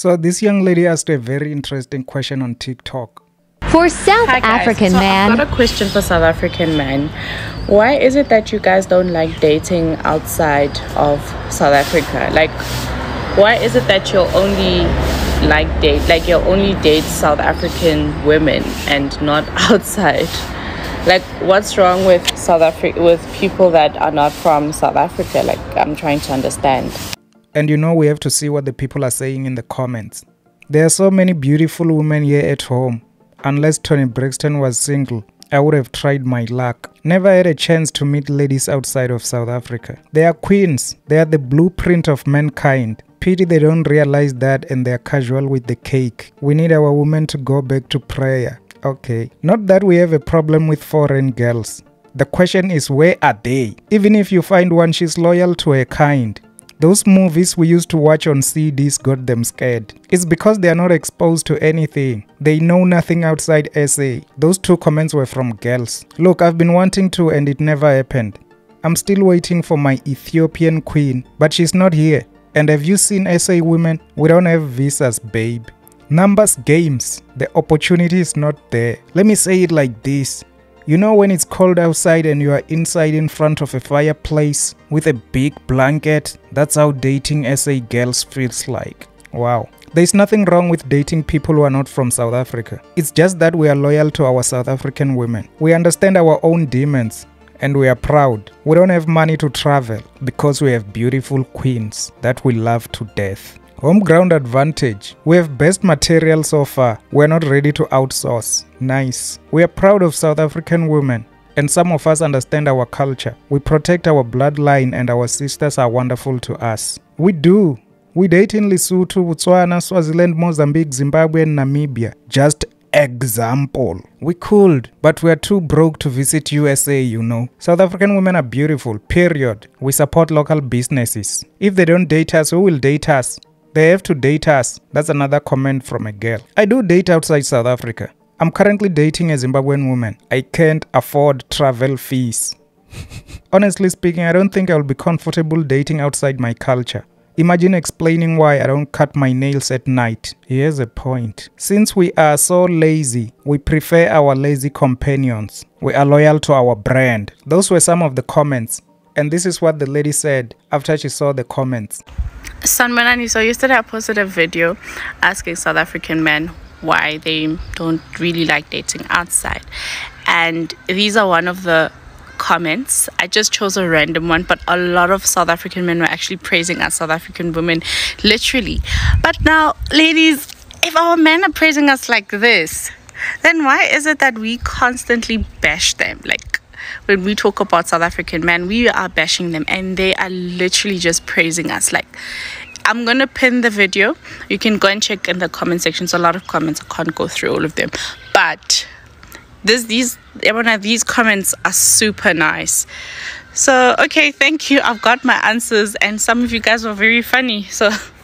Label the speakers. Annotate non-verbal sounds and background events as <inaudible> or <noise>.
Speaker 1: So this young lady asked a very interesting question on TikTok.
Speaker 2: For South
Speaker 3: Hi.
Speaker 2: African
Speaker 3: so
Speaker 2: man,
Speaker 3: I've got a question for South African men. Why is it that you guys don't like dating outside of South Africa? Like, why is it that you'll only like date, like you'll only date South African women and not <laughs> outside? Like, what's wrong with South Africa with people that are not from South Africa? Like, I'm trying to understand.
Speaker 1: And you know, we have to see what the people are saying in the comments. There are so many beautiful women here at home. Unless Toni Braxton was single, I would have tried my luck. Never had a chance to meet ladies outside of South Africa. They are queens, they are the blueprint of mankind. Pity they don't realize that and they are casual with the cake. We need our women to go back to prayer. Okay, not that we have a problem with foreign girls. The question is, where are they? Even if you find one, she's loyal to her kind. Those movies we used to watch on CDs got them scared. It's because they are not exposed to anything. They know nothing outside SA. Those two comments were from girls. Look, I've been wanting to and it never happened. I'm still waiting for my Ethiopian queen, but she's not here. And have you seen SA women? We don't have visas, babe. Numbers games. The opportunity is not there. Let me say it like this. You know when it's cold outside and you are inside in front of a fireplace with a big blanket? That's how dating SA girls feels like. Wow. There's nothing wrong with dating people who are not from South Africa. It's just that we are loyal to our South African women. We understand our own demons and we are proud. We don't have money to travel because we have beautiful queens that we love to death. Home ground advantage. We have best material so far. We're not ready to outsource. Nice. We are proud of South African women. And some of us understand our culture. We protect our bloodline and our sisters are wonderful to us. We do. We date in Lesotho, Botswana, Swaziland, Mozambique, Zimbabwe, and Namibia. Just example. We could, but we are too broke to visit USA, you know. South African women are beautiful, period. We support local businesses. If they don't date us, who will date us? They have to date us. That's another comment from a girl. I do date outside South Africa. I'm currently dating a Zimbabwean woman. I can't afford travel fees. <laughs> Honestly speaking, I don't think I'll be comfortable dating outside my culture. Imagine explaining why I don't cut my nails at night. Here's a point. Since we are so lazy, we prefer our lazy companions. We are loyal to our brand. Those were some of the comments. And this is what the lady said after she saw the comments.
Speaker 3: Sanmanani, so yesterday I posted a video asking South African men why they don't really like dating outside. And these are one of the comments. I just chose a random one, but a lot of South African men were actually praising us, South African women, literally. But now, ladies, if our men are praising us like this, then why is it that we constantly bash them? Like, when we talk about South African men, we are bashing them and they are literally just praising us. Like, I'm gonna pin the video. You can go and check in the comment section. A lot of comments. I can't go through all of them, but this these everyone these comments are super nice. So okay, thank you. I've got my answers, and some of you guys were very funny. So <laughs>